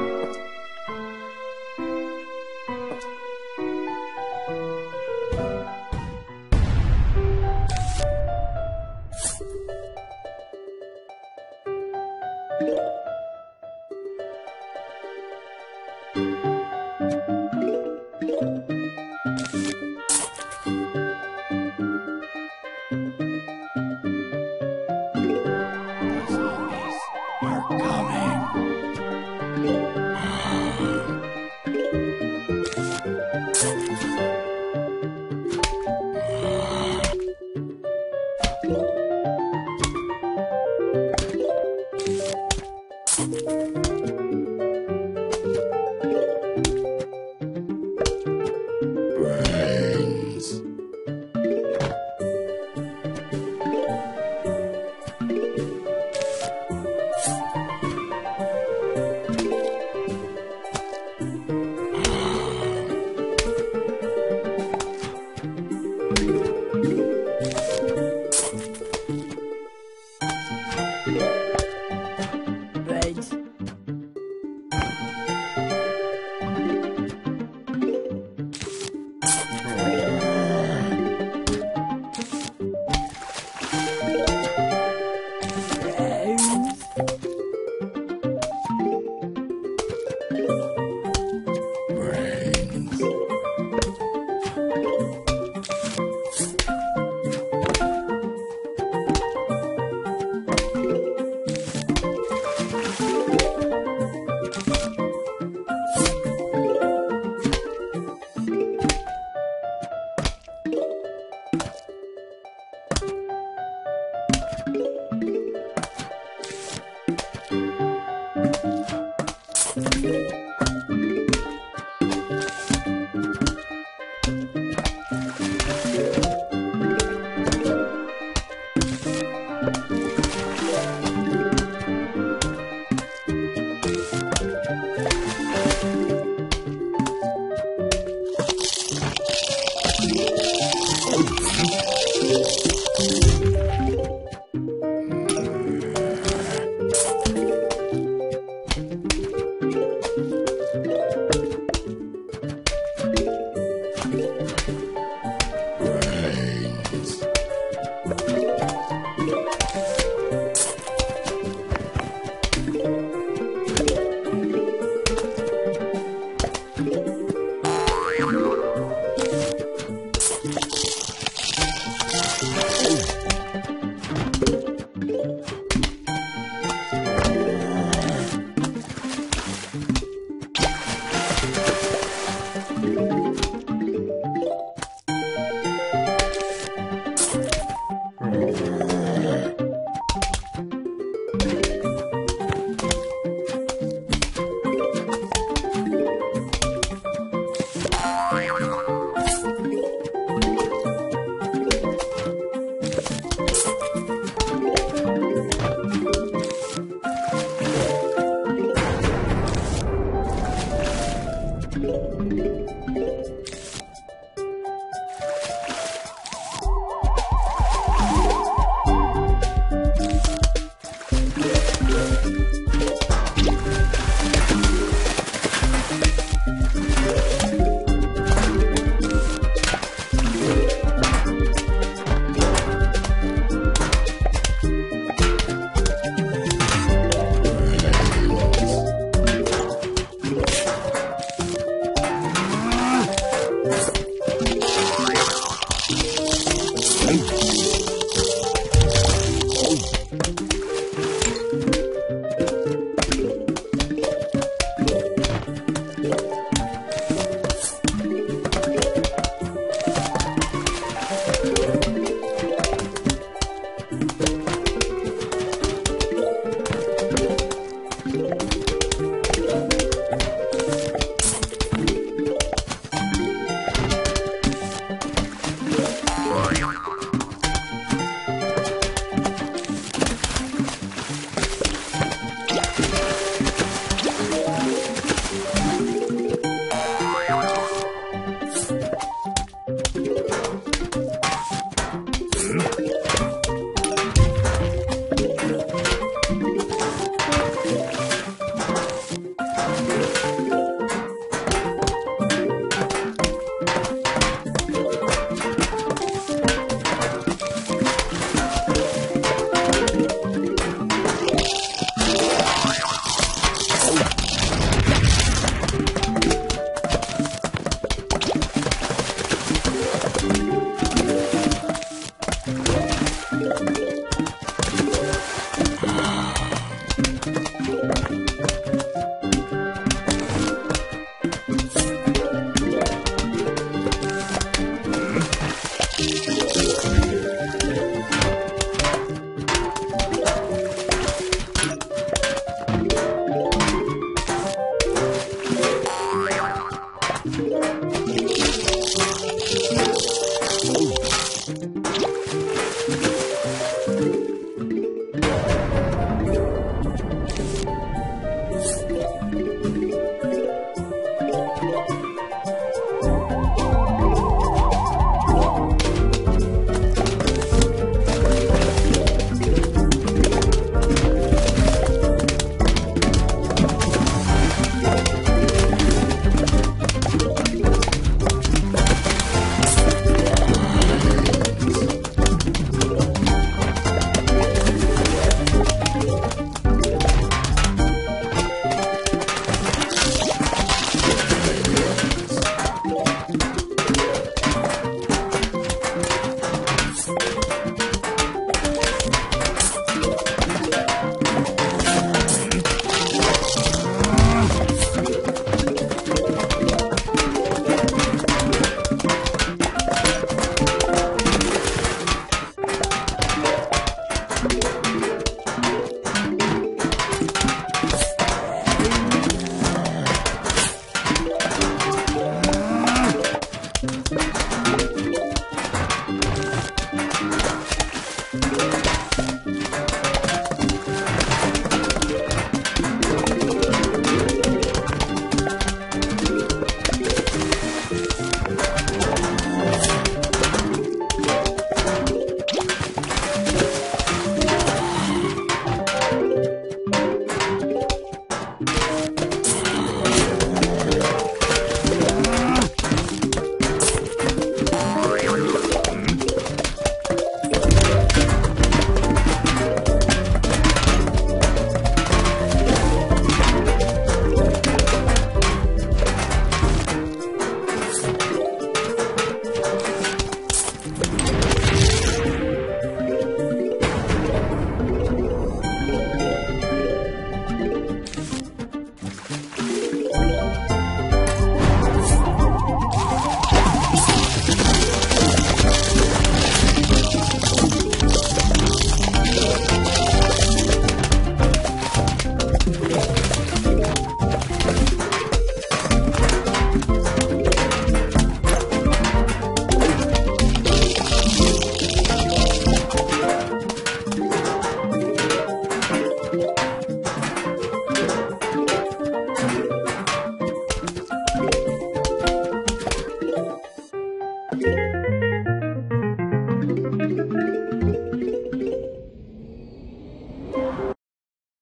Música Bye. you. Ah.